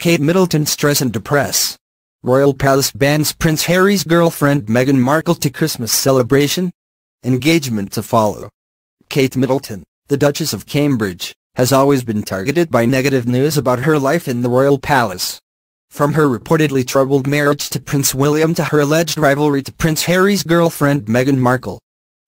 Kate Middleton stress and depress. Royal Palace bans Prince Harry's girlfriend Meghan Markle to Christmas celebration. Engagement to follow. Kate Middleton, the Duchess of Cambridge, has always been targeted by negative news about her life in the royal palace. From her reportedly troubled marriage to Prince William to her alleged rivalry to Prince Harry's girlfriend Meghan Markle.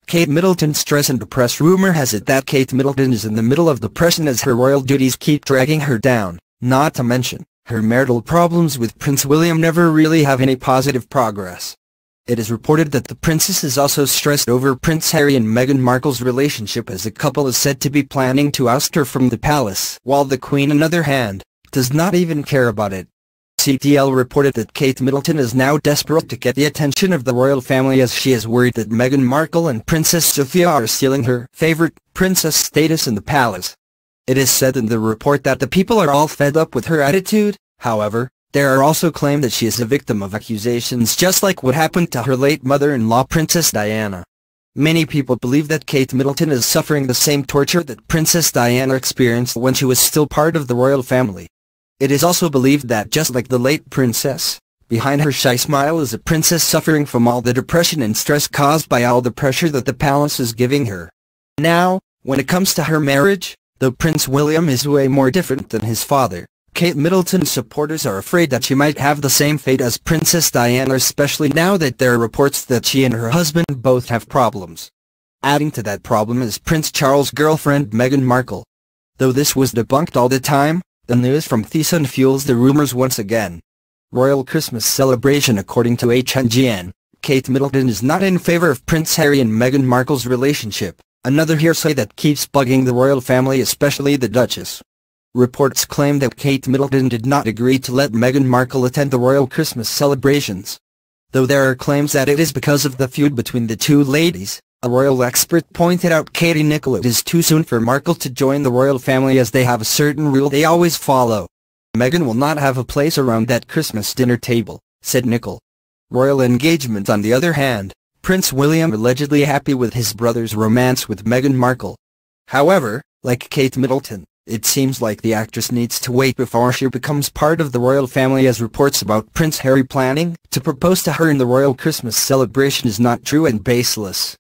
Kate Middleton's stress and depressed rumor has it that Kate Middleton is in the middle of depression as her royal duties keep dragging her down, not to mention, her marital problems with Prince William never really have any positive progress. It is reported that the princess is also stressed over Prince Harry and Meghan Markle's relationship as the couple is said to be planning to oust her from the palace, while the Queen on other hand, does not even care about it. CDL reported that Kate Middleton is now desperate to get the attention of the royal family as she is worried that Meghan Markle and Princess Sofia are stealing her favorite princess status in the palace. It is said in the report that the people are all fed up with her attitude, however, there are also claims that she is a victim of accusations just like what happened to her late mother-in-law Princess Diana. Many people believe that Kate Middleton is suffering the same torture that Princess Diana experienced when she was still part of the royal family. It is also believed that just like the late princess, behind her shy smile is a princess suffering from all the depression and stress caused by all the pressure that the palace is giving her. Now, when it comes to her marriage, though Prince William is way more different than his father, Kate Middleton's supporters are afraid that she might have the same fate as Princess Diana especially now that there are reports that she and her husband both have problems. Adding to that problem is Prince Charles' girlfriend Meghan Markle. Though this was debunked all the time, the news from The Sun fuels the rumors once again. Royal Christmas celebration According to HNGN, Kate Middleton is not in favor of Prince Harry and Meghan Markle's relationship, another hearsay that keeps bugging the royal family especially the Duchess. Reports claim that Kate Middleton did not agree to let Meghan Markle attend the royal Christmas celebrations. Though there are claims that it is because of the feud between the two ladies, a royal expert pointed out Katie Nicholl it is too soon for Markle to join the royal family as they have a certain rule they always follow. Meghan will not have a place around that Christmas dinner table, said Nicholl. Royal engagement on the other hand, Prince William allegedly happy with his brother's romance with Meghan Markle. However, like Kate Middleton, it seems like the actress needs to wait before she becomes part of the royal family as reports about Prince Harry planning to propose to her in the royal Christmas celebration is not true and baseless.